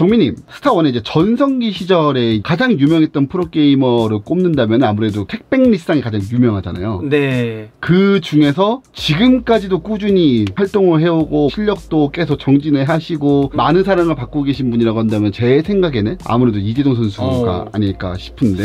정민님 스타1의 이제 전성기 시절에 가장 유명했던 프로게이머를 꼽는다면 아무래도 택뱅리쌍이 가장 유명하잖아요 네. 그 중에서 지금까지도 꾸준히 활동을 해오고 실력도 계속 정진을 하시고 많은 사랑을 받고 계신 분이라고 한다면 제 생각에는 아무래도 이제동 선수가 어. 아닐까 싶은데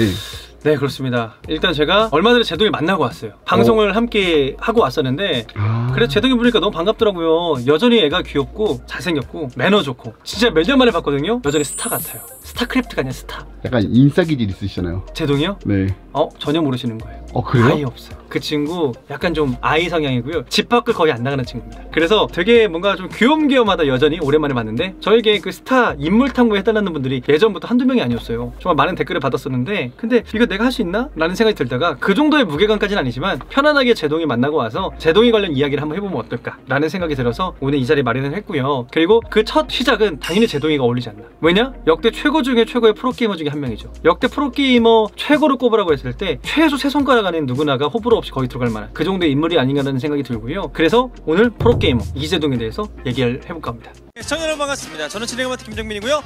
네, 그렇습니다. 일단 제가 얼마 전에 제동이 만나고 왔어요. 방송을 함께 하고 왔었는데 아... 그래서 제동이 보니까 너무 반갑더라고요. 여전히 애가 귀엽고 잘생겼고 매너 좋고 진짜 몇 년 만에 봤거든요. 여전히 스타 같아요. 스타크래프트가 아니라 스타. 약간 인싸 기질 있으시잖아요 제동이요? 네. 어? 전혀 모르시는 거예요. 어 그래요? 아예 없어요. 그 친구 약간 좀 아이 성향이고요. 집 밖을 거의 안 나가는 친구입니다. 그래서 되게 뭔가 좀 귀염귀염하다 여전히 오랜만에 봤는데 저에게 그 스타 인물 탐구 해달라는 분들이 예전부터 한두 명이 아니었어요. 정말 많은 댓글을 받았었는데 근데 이거 내가 할 수 있나? 라는 생각이 들다가 그 정도의 무게감까지는 아니지만 편안하게 제동이 만나고 와서 제동이 관련 이야기를 한번 해보면 어떨까? 라는 생각이 들어서 오늘 이 자리 마련을 했고요. 그리고 그 첫 시작은 당연히 제동이가 어울리지 않나. 왜냐? 역대 최고 중에 최고의 프로게이머 중에 한 명이죠. 역대 프로게이머 최고를 꼽으라고 했을 때 최소 세 손가락 안에 누구나가 호불호 없이 거의 들어갈 만한 그 정도의 인물이 아닌가라는 생각이 들고요. 그래서 오늘 프로게이머 이제동에 대해서 얘기를 해볼까 합니다. 시청자 여러분 반갑습니다. 저는 진행을 맡은 김정민이고요.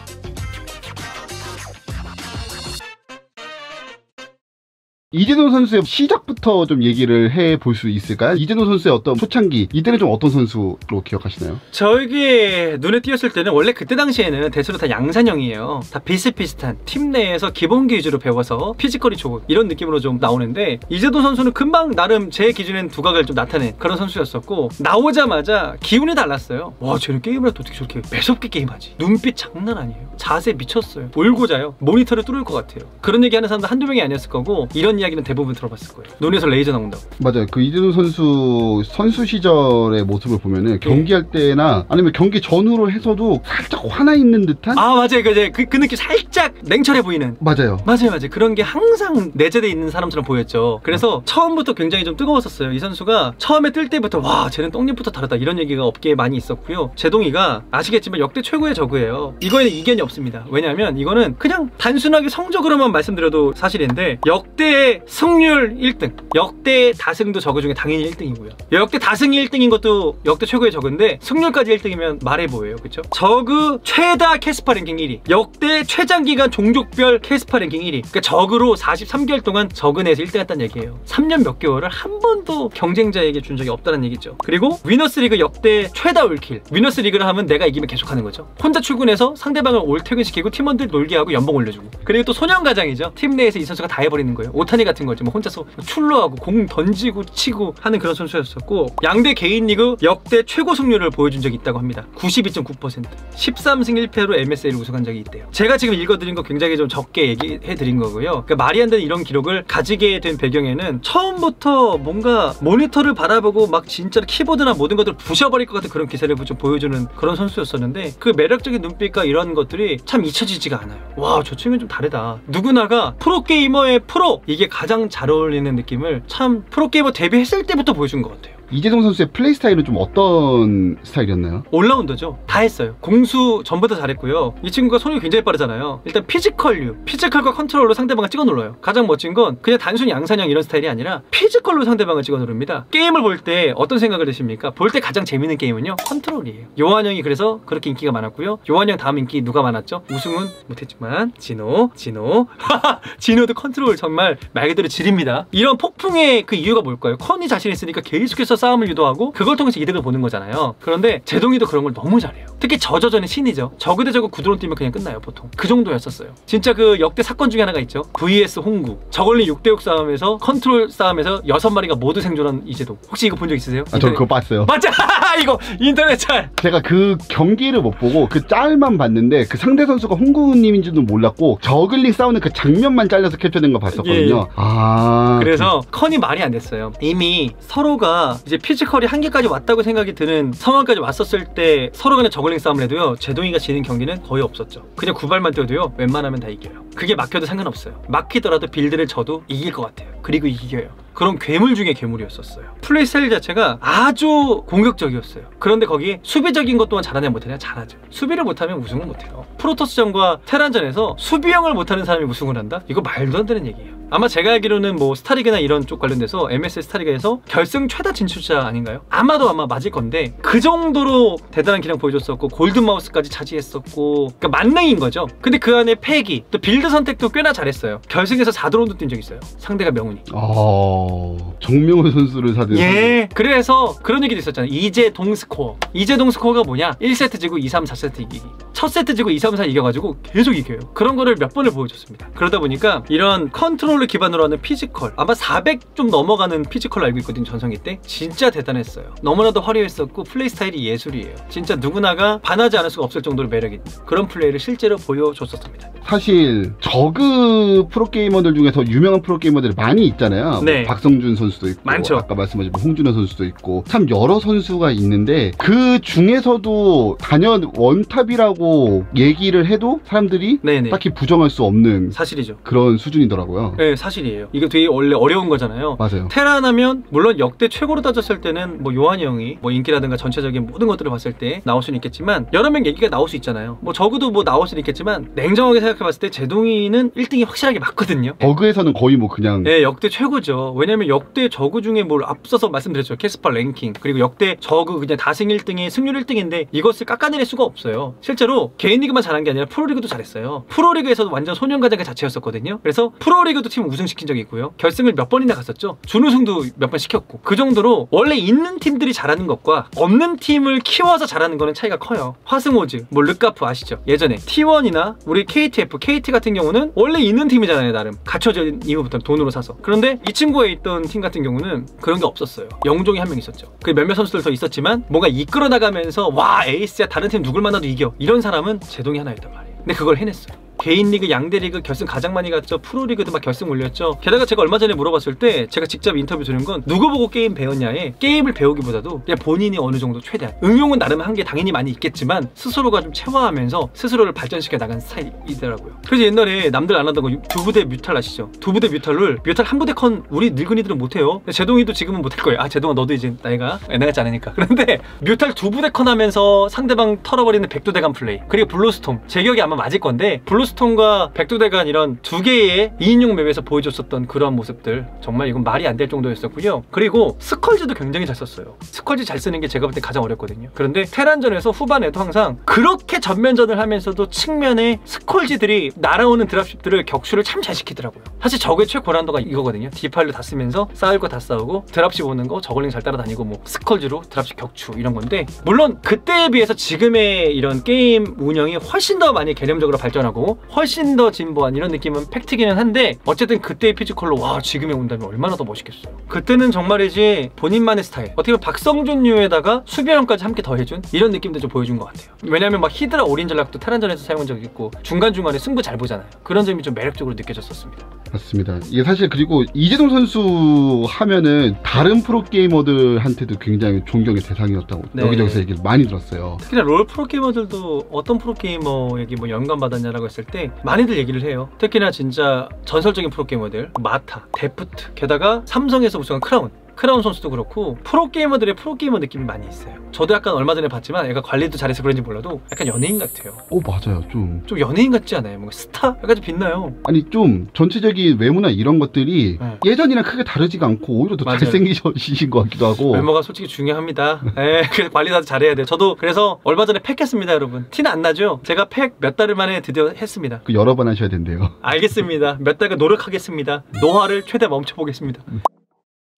이제동 선수의 시작부터 좀 얘기를 해 볼 수 있을까요? 이제동 선수의 어떤 초창기 이때는 좀 어떤 선수로 기억하시나요? 저에게 눈에 띄었을 때는 원래 그때 당시에는 대체로 다 양산형이에요. 다 비슷비슷한 팀 내에서 기본기 위주로 배워서 피지컬이 좋은 이런 느낌으로 좀 나오는데 이제동 선수는 금방 나름 제 기준엔 두각을 좀 나타낸 그런 선수였었고 나오자마자 기운이 달랐어요. 와 쟤는 게임을 어떻게 저렇게 매섭게 게임하지? 눈빛 장난 아니에요. 자세 미쳤어요. 울고 자요. 모니터를 뚫을 것 같아요. 그런 얘기하는 사람도 한두 명이 아니었을 거고 이런 이야기는 대부분 들어봤을 거예요. 눈에서 레이저 나온다고. 맞아요. 그 이재동 선수 선수 시절의 모습을 보면은 경기할 때나 아니면 경기 전후로 해서도 살짝 화나 있는 듯한 아 맞아요. 그, 그, 그 느낌 살짝 냉철해 보이는 맞아요. 맞아요, 맞아요. 그런 게 항상 내재돼 있는 사람처럼 보였죠. 그래서 처음부터 굉장히 좀 뜨거웠었어요. 이 선수가 처음에 뜰 때부터 와, 쟤는 떡잎부터 다르다 이런 얘기가 업계에 많이 있었고요. 제동이가 아시겠지만 역대 최고의 저그예요. 이거에는 이견이 없습니다. 왜냐하면 이거는 그냥 단순하게 성적으로만 말씀드려도 사실인데 역대 승률 1등, 역대 다승도 저그 중에 당연히 1등이고요. 역대 다승이 1등인 것도 역대 최고의 저그인데 승률까지 1등이면 말해 보여요, 그렇죠? 저그 최다 캐스파 랭킹 1위, 역대 최장 기간 종족별 캐스파 랭킹 1위. 그러니까 적으로 43개월 동안 적은 내에서 1등 했다는 얘기예요. 3년 몇 개월을 한 번도 경쟁자에게 준 적이 없다는 얘기죠. 그리고 위너스리그 역대 최다 올킬. 위너스리그를 하면 내가 이기면 계속 하는 거죠. 혼자 출근해서 상대방을 올퇴근시키고 팀원들 놀게 하고 연봉 올려주고. 그리고 또 소년가장이죠. 팀 내에서 이 선수가 다 해버리는 거예요. 오타니 같은 거지. 뭐 혼자서 출루하고 공 던지고 치고 하는 그런 선수였었고 양대 개인 리그 역대 최고 승률을 보여준 적이 있다고 합니다. 92.9%. 13승 1패로 MSL을 우승한 적이 있대요. 제가 지금 읽어드린 거 굉장히 좀 적게 얘기해드린 거고요. 그러니까 말이 안 되는 이런 기록을 가지게 된 배경에는 처음부터 뭔가 모니터를 바라보고 막 진짜로 키보드나 모든 것들을 부셔버릴 것 같은 그런 기세를 좀 보여주는 그런 선수였었는데 그 매력적인 눈빛과 이런 것들이 참 잊혀지지가 않아요. 와, 저 친구는 좀 다르다. 누구나가 프로게이머의 프로! 이게 가장 잘 어울리는 느낌을 참 프로게이머 데뷔했을 때부터 보여준 것 같아요. 이제동 선수의 플레이 스타일은 좀 어떤 스타일이었나요? all-rounder죠. 다 했어요. 공수 전부 다 잘했고요. 이 친구가 손이 굉장히 빠르잖아요. 일단 피지컬류, 피지컬과 컨트롤로 상대방을 찍어 눌러요. 가장 멋진 건 그냥 단순히 양산형 이런 스타일이 아니라 피지컬로 상대방을 찍어 누릅니다. 게임을 볼 때 어떤 생각을 드십니까? 볼 때 가장 재밌는 게임은요 컨트롤이에요. 요환형이 그래서 그렇게 인기가 많았고요. 요환형 다음 인기 누가 많았죠? 우승은 못했지만 진호, 진호, 진호도 컨트롤 정말 말 그대로 지립니다. 이런 폭풍의 그 이유가 뭘까요? 컨이 자신 있으니까 계속해서 싸움을 유도하고 그걸 통해서 이득을 보는 거잖아요. 그런데 제동이도 그런 걸 너무 잘해요. 특히 저저전의 신이죠. 저그 대 저그 구드론 뛰면 그냥 끝나요, 보통. 그 정도였었어요. 진짜 그 역대 사건 중에 하나가 있죠. VS 홍구. 저글링 6대6 싸움에서 컨트롤 싸움에서 6마리가 모두 생존한 이제동. 혹시 이거 본 적 있으세요? 아, 저 그거 봤어요. 맞아! 이거 인터넷 짤! 제가 그 경기를 못 보고 그 짤만 봤는데 그 상대 선수가 홍구님인지도 몰랐고 저글링 싸우는 그 장면만 잘려서 캡처된 거 봤었거든요. 예. 아 그래서 컨이 말이 안 됐어요. 이미 서로가 이제 피지컬이 한계까지 왔다고 생각이 드는 상황까지 왔었을 때 서로 간에 저글링 싸움을 해도요. 제동이가 지는 경기는 거의 없었죠. 그냥 구발만 뛰어도요. 웬만하면 다 이겨요. 그게 막혀도 상관없어요. 막히더라도 빌드를 져도 이길 것 같아요. 그리고 이겨요. 그런 괴물 중에 괴물이었었어요. 플레이 스타일 자체가 아주 공격적이었어요. 그런데 거기에 수비적인 것 또한 잘하냐 못하냐 잘하죠. 수비를 못하면 우승은 못해요. 프로토스전과 테란전에서 수비형을 못하는 사람이 우승을 한다? 이거 말도 안 되는 얘기예요. 아마 제가 알기로는 뭐 스타리그나 이런 쪽 관련돼서 MSL 스타리그에서 결승 최다 진출자 아닌가요? 아마도 아마 맞을 건데 그 정도로 대단한 기량 보여줬었고 골든 마우스까지 차지했었고 그러니까 만능인 거죠. 근데 그 안에 패기 또 빌드 선택도 꽤나 잘했어요. 결승에서 4드론도 뛴 적 있어요. 상대가 명훈이. 아 정명훈 선수를 사드론 예. 그래서 그런 얘기도 있었잖아요. 이제동 스코어. 이제동 스코어가 뭐냐? 1세트 지고 2, 3, 4세트 이기기. 첫 세트 지고 2, 3, 4 이겨가지고 계속 이겨요. 그런 거를 몇 번을 보여줬습니다. 그러다 보니까 이런 컨트롤 을 기반으로 하는 피지컬. 아마 400 좀 넘어가는 피지컬로 알고 있거든요. 전성기 때. 진짜 대단했어요. 너무나도 화려했었고 플레이 스타일이 예술이에요. 진짜 누구나가 반하지 않을 수가 없을 정도로 매력 있는 그런 플레이를 실제로 보여줬었습니다. 사실 저그 프로게이머들 중에서 유명한 프로게이머들이 많이 있잖아요. 네. 뭐 박성준 선수도 있고 많죠. 아까 말씀하신 뭐 홍준호 선수도 있고 참 여러 선수가 있는데 그 중에서도 단연 원탑이라고 얘기를 해도 사람들이 네네. 딱히 부정할 수 없는 사실이죠. 그런 수준이더라고요. 네, 사실이에요. 이거 되게 원래 어려운 거잖아요. 맞아요. 테란 하면 물론 역대 최고로 따졌을 때는 뭐 요한이 형이 뭐 인기라든가 전체적인 모든 것들을 봤을 때 나올 수는 있겠지만 여러 명 얘기가 나올 수 있잖아요. 뭐 적어도 뭐 나올 수는 있겠지만 냉정하게 생각해 봤을 때 제동이는 1등이 확실하게 맞거든요. 저그에서는 거의 뭐 그냥 네, 역대 최고죠. 왜냐면 역대 저그 중에 뭘 앞서서 말씀드렸죠. KeSPA 랭킹. 그리고 역대 저그 그냥 다승 1등이 승률 1등인데 이것을 깎아내릴 수가 없어요. 실제로 개인 리그만 잘한 게 아니라 프로리그도 잘했어요. 프로리그에서도 완전 소년가장 그 자체였었거든요. 그래서 프로리그도 팀 우승시킨 적이 있고요. 결승을 몇 번이나 갔었죠. 준우승도 몇 번 시켰고. 그 정도로 원래 있는 팀들이 잘하는 것과 없는 팀을 키워서 잘하는 거는 차이가 커요. 화승 오즈, 뭐 르카프 아시죠? 예전에 T1이나 우리 KTF, KT 같은 경우는 원래 있는 팀이잖아요, 나름. 갖춰진 이후부터 돈으로 사서. 그런데 이 친구에 있던 팀 같은 경우는 그런 게 없었어요. 영종이 한 명 있었죠. 그 몇몇 선수들 더 있었지만 뭔가 이끌어 나가면서 와 에이스야 다른 팀 누굴 만나도 이겨 이런 사람은 제동이 하나였단 말이에요. 근데 그걸 해냈어요. 개인 리그, 양대 리그 결승 가장 많이 갔죠. 프로 리그도 막 결승 올렸죠. 게다가 제가 얼마 전에 물어봤을 때 제가 직접 인터뷰 드린 건 누구 보고 게임 배웠냐에 게임을 배우기보다도 그냥 본인이 어느 정도 최대한 응용은 나름 한 게 당연히 많이 있겠지만 스스로가 좀 체화하면서 스스로를 발전시켜 나간 스타일이더라고요. 그래서 옛날에 남들 안 하던 거 두 부대 뮤탈 아시죠? 두 부대 뮤탈을 뮤탈 한 부대 컨 우리 늙은이들은 못해요. 제동이도 지금은 못할 거예요. 아 제동아 너도 이제 나이가 같지 않으니까. 그런데 뮤탈 두 부대 컨 하면서 상대방 털어버리는 백두대간 플레이 그리고 블루스톰 제 기억이 아마 맞을 건데 블루 스톰과 백두대간 이런 두 개의 2인용 map에서 보여줬었던 그런 모습들 정말 이건 말이 안 될 정도였었고요. 그리고 scourge도 굉장히 잘 썼어요. scourge 잘 쓰는 게 제가 볼 때 가장 어렵거든요. 그런데 테란전에서 후반에도 항상 그렇게 전면전을 하면서도 측면에 scourge들이 날아오는 dropship들을 격추를 참 잘 시키더라고요. 사실 적의 최고난도가 이거거든요. 디파일러 다 쓰면서 싸울 거 다 싸우고 dropship 오는 거 저글링 잘 따라다니고 뭐 scourge로 dropship 격추 이런 건데 물론 그때에 비해서 지금의 이런 게임 운영이 훨씬 더 많이 개념적으로 발전하고 훨씬 더 진보한 이런 느낌은 fact기는 한데 어쨌든 그때의 physical로 와 지금에 온다면 얼마나 더 멋있겠어요. 그때는 정말이지 본인만의 스타일 어떻게 보면 박성준류에다가 수비형까지 함께 더해준 이런 느낌도 좀 보여준 것 같아요. 왜냐하면 막 히드라 올인 전략도 테란전에서 사용한 적이 있고 중간중간에 승부 잘 보잖아요. 그런 점이 좀 매력적으로 느껴졌었습니다. 맞습니다. 이게 사실 그리고 이재동 선수 하면은 다른 프로게이머들한테도 굉장히 존경의 대상이었다고 네. 여기저기서 얘기를 많이 들었어요. 특히나 롤 프로게이머들도 어떤 프로게이머에게 뭐 영감 받았냐라고 했을 때 많이들 얘기를 해요. 특히나 진짜 전설적인 프로게이머들 마타, 데프트, 게다가 삼성에서 우승한 크라운 크라운 선수도 그렇고 프로게이머들의 프로게이머 느낌이 많이 있어요. 저도 약간 얼마 전에 봤지만 애가 관리도 잘해서 그런지 몰라도 약간 연예인 같아요. 오 맞아요. 좀 좀 연예인 같지 않아요? 뭔가 스타? 약간 좀 빛나요. 아니 좀 전체적인 외모나 이런 것들이 네. 예전이랑 크게 다르지가 않고 오히려 더. 잘생기신 것 같기도 하고 외모가 솔직히 중요합니다. 예, 그래서 관리 다 잘해야 돼요. 저도 그래서 얼마 전에 팩 했습니다, 여러분. 티는 안 나죠? 제가 팩 몇달 만에 드디어 했습니다. 그 여러 번 하셔야 된대요. 알겠습니다. 몇 달간 노력하겠습니다. 노화를 최대 멈춰보겠습니다.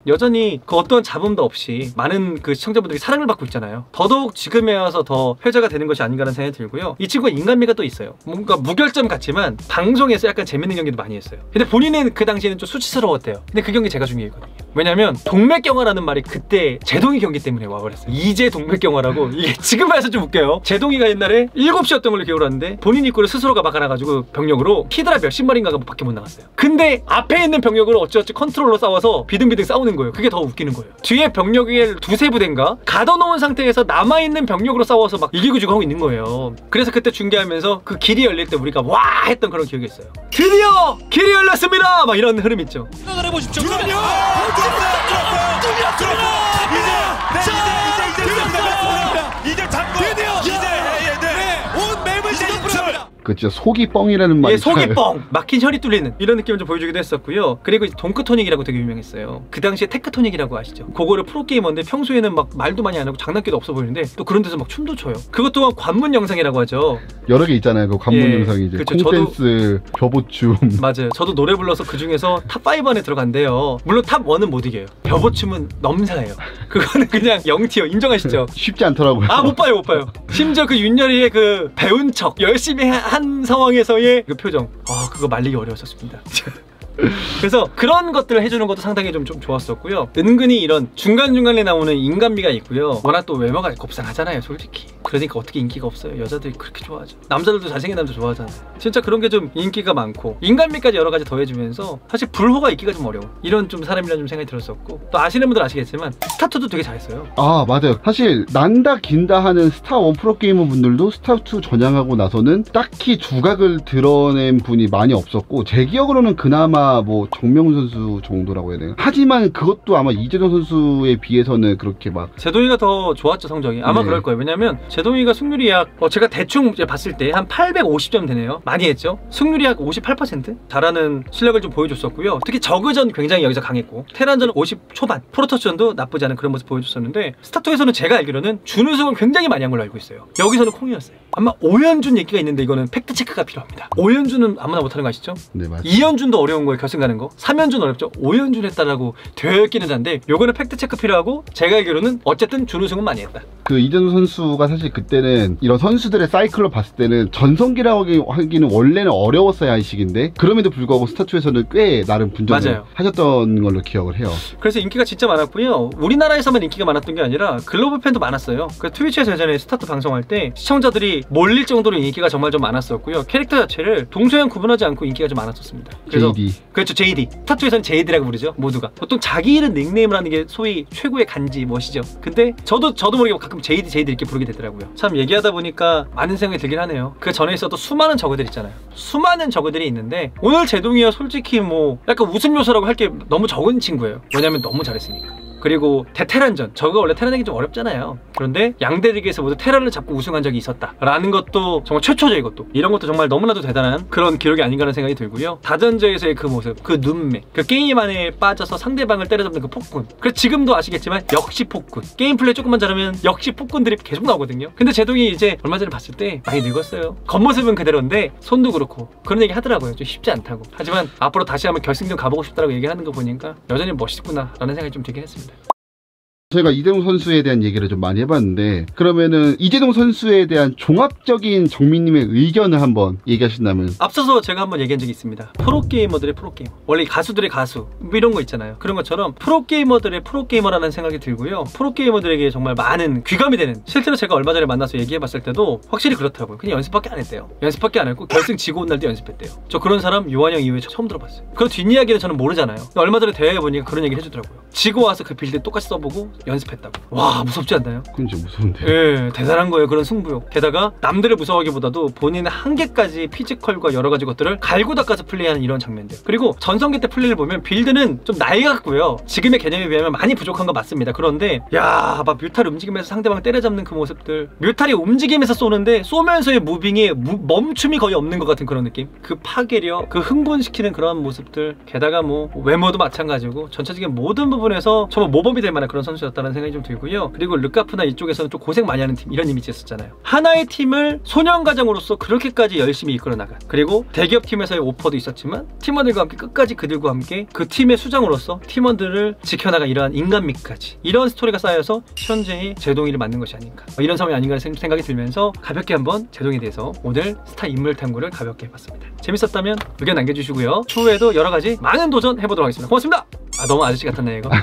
여전히 그 어떤 잡음도 없이 많은 그 시청자분들이 사랑을 받고 있잖아요. 더더욱 지금에 와서 더 회자가 되는 것이 아닌가라는 생각이 들고요. 이 친구가 인간미가 또 있어요. 뭔가 무결점 같지만 방송에서 약간 재밌는 경기도 많이 했어요. 근데 본인은 그 당시에는 좀 수치스러웠대요. 근데 그 경기 제가 중요했거든요. 왜냐면 동맥경화라는 말이 그때 제동이 경기 때문에 와버렸어요. 이제 동맥경화라고 이게 지금 봐서 좀 웃겨요. 제동이가 옛날에 7시였던 걸로 기억을 하는데 본인 입구를 스스로가 막아놔가지고 병력으로 히드라 몇십 마리인가가 밖에 못 나갔어요. 근데 앞에 있는 병력으로 어찌어찌 컨트롤로 싸워서 비등비등 싸우는 거예요. 그게 더 웃기는 거예요. 뒤에 병력이 두세 부대인가 가둬놓은 상태에서 남아있는 병력으로 싸워서 막 이기고 지고 하고 있는 거예요. 그래서 그때 중계하면서 그 길이 열릴 때 우리가 와 했던 그런 기억이 있어요. 드디어 길이 열렸습니다! 막 이런 흐름 있죠. 생각을 해보십시오. 그럼요. 들었어요. 들었어요. 들었어요. 그 진짜 속이 뻥이라는 말이 예, 속이 뻥! 막힌 혈이 뚫리는 이런 느낌을 좀 보여주기도 했었고요. 그리고 동크토닉이라고 되게 유명했어요. 그 당시에 테크토닉이라고 아시죠? 그거를 프로게이머인데 평소에는 막 말도 많이 안 하고 장난기도 없어 보이는데 또 그런 데서 막 춤도 춰요. 그것 또한 관문 영상이라고 하죠. 여러 개 있잖아요. 그 관문 예, 영상이 이제 그쵸, 저도- 콩댄스, 벼보춤. 맞아요. 저도 노래 불러서 그 중에서 top 5 안에 들어간대요. 물론 top 1은 못 이겨요. 벼보춤은 넘사예요. 그거는 그냥 영 tier 인정하시죠? 쉽지 않더라고요. 아 못 봐요 못 봐요 심지어 그 윤열이의 그 배운 척 열심히 하- 한 상황에서의 그 표정. 아 그거 말리기 어려웠었습니다. 그래서 그런 것들을 해주는 것도 상당히 좀, 좀 좋았었고요. 은근히 이런 중간중간에 나오는 인간미가 있고요. 워낙 또 외모가 곱상하잖아요 솔직히 그러니까 어떻게 인기가 없어요. 여자들이 그렇게 좋아하죠. 남자들도 잘생긴 남자 좋아하잖아요. 진짜 그런 게 좀 인기가 많고 인간미까지 여러 가지 더해주면서 사실 불호가 있기가 좀 어려워. 이런 좀 사람이라는 좀 생각이 들었었고 또 아시는 분들 아시겠지만 스타트도 되게 잘했어요. 아 맞아요. 사실 난다 긴다 하는 스타1 프로게이머 분들도 스타2 전향하고 나서는 딱히 두각을 드러낸 분이 많이 없었고 제 기억으로는 그나마 뭐 정명훈 선수 정도라고 해야 되나? 하지만 그것도 아마 이재동 선수에 비해서는 그렇게 막 제동이가 더 좋았죠 성적이. 아마 네. 그럴 거예요. 왜냐면 제동이가 승률이 약 어, 제가 대충 봤을 때 한 850점 되네요. 많이 했죠? 승률이 약 58% 잘하는 실력을 좀 보여줬었고요. 특히 저그전 굉장히 여기서 강했고 테란전은 50 초반 프로토스전도 나쁘지 않은 그런 모습 보여줬었는데 스타 two에서는 제가 알기로는 준우승을 굉장히 많이 한 걸로 알고 있어요. 여기서는 콩이었어요 아마 오연준 얘기가 있는데 이거는 fact check가 필요합니다. 오연준은 아무나 못하는 거 아시죠? 네 맞아요. 2연준도 어려운 거예요 결승 가는 거. 3연준 어렵죠. 5연준 했다라고 되어 있기는 한데 요거는 fact check 필요하고 제가 알기로는 어쨌든 준우승은 많이 했다. 그 이재동 선수가 사실 그때는 이런 선수들의 사이클로 봤을 때는 전성기라고 하기- 하기는 원래는 어려웠어야 할 시기인데 그럼에도 불구하고 스타2에서는 꽤 나름 분전을 맞아요. 하셨던 걸로 기억을 해요. 그래서 인기가 진짜 많았고요. 우리나라에서만 인기가 많았던 게 아니라 글로벌 팬도 많았어요. 그 트위치에서 예전에 스타 two 방송할 때 시청자들이 몰릴 정도로 인기가 정말 좀 많았었고요. 캐릭터 자체를 동서양 구분하지 않고 인기가 좀 많았었습니다. 그래서 JD 그렇죠 JD 스타 two에서는 JD라고 부르죠 모두가. 보통 자기 이름 닉네임을 하는 게 소위 최고의 간지 멋이죠. 근데 저도 저도 모르게 가끔 JD JD 이렇게 부르게 되더라고요. 참 얘기하다 보니까 많은 생각이 들긴 하네요. 그 전에 있어도 수많은 저그들 있잖아요. 수많은 저그들이 있는데 오늘 제동이야 솔직히 뭐 약간 웃음 요소라고 할 게 너무 적은 친구예요. 왜냐면 너무 잘했으니까 그리고 대테란전. 저가 원래 테란하기 좀 어렵잖아요. 그런데 양대 리그에서 모두 테란을 잡고 우승한 적이 있었다 라는 것도 정말 최초죠 이것도. 이런 것도 정말 너무나도 대단한 그런 기록이 아닌가 라는 생각이 들고요. 다전제에서의 그 모습 그 눈매 그 게임 안에 빠져서 상대방을 때려잡는 그 폭군. 그래서 지금도 아시겠지만 역시 폭군. 게임 플레이 조금만 잘하면 역시 폭군들이 계속 나오거든요. 근데 제동이 이제 얼마 전에 봤을 때 많이 늙었어요. 겉모습은 그대로인데 손도 그렇고 그런 얘기 하더라고요. 좀 쉽지 않다고. 하지만 앞으로 다시 한번 결승전 가보고 싶다라고 얘기하는 거 보니까 여전히 멋있구나 라는 생각이 좀 들긴 했습니다 저희가 이재동 선수에 대한 얘기를 좀 많이 해봤는데 그러면은 이재동 선수에 대한 종합적인 정민님의 의견을 한번 얘기하신다면 앞서서 제가 한번 얘기한 적이 있습니다. 프로게이머들의 프로게이머. 원래 가수들의 가수. 뭐 이런 거 있잖아요. 그런 것처럼 프로게이머들의 프로게이머라는 생각이 들고요. 프로게이머들에게 정말 많은 귀감이 되는. 실제로 제가 얼마 전에 만나서 얘기해봤을 때도 확실히 그렇더라고요. 그냥 연습밖에 안 했대요. 연습밖에 안 했고 결승 지고 온 날도 연습했대요. 저 그런 사람 요한형 이후에 처음 들어봤어요. 그 뒷이야기는 저는 모르잖아요. 얼마 전에 대회해보니까 그런 얘기를 해주더라고요. 지고 와서 그 build 똑같이 써보고 연습했다고. 와 무섭지 않나요? 그건 진짜 무서운데 예, 대단한 거예요. 그런 승부욕. 게다가 남들을 무서워하기보다도 본인의 한계까지 physical과 여러 가지 것들을 갈고 닦아서 플레이하는 이런 장면들. 그리고 전성기 때 플레이를 보면 build는 좀 나이 같고요. 지금의 개념에 비하면 많이 부족한 건 맞습니다. 그런데 야, 막 뮤탈 움직이면서 상대방 때려잡는 그 모습들. 뮤탈이 움직이면서 쏘는데 쏘면서의 moving에 무- 멈춤이 거의 없는 것 같은 그런 느낌. 그 파괴력, 그 흥분시키는 그런 모습들. 게다가 뭐 외모도 마찬가지고 전체적인 모든 부분에서 정말 모범이 될 만한 그런 선수였 다는 생각이 좀 들고요. 그리고 르카프나 이쪽에서는 좀 고생 많이 하는 팀 이런 이미지였었잖아요. 하나의 팀을 소년 가장으로서 그렇게까지 열심히 이끌어 나간 그리고 대기업 팀에서의 offer도 있었지만 팀원들과 함께 끝까지 그들과 함께 그 팀의 수장으로서 팀원들을 지켜나간 이러한 인간미까지 이런 스토리가 쌓여서 현재의 제동이를 만든 것이 아닌가 이런 상황이 아닌가 생- 생각이 들면서 가볍게 한번 제동에 대해서 오늘 스타 인물 탐구를 가볍게 해봤습니다. 재밌었다면 의견 남겨주시고요. 추후에도 여러 가지 많은 도전 해보도록 하겠습니다. 고맙습니다. 아 너무 아저씨 같았네 이거.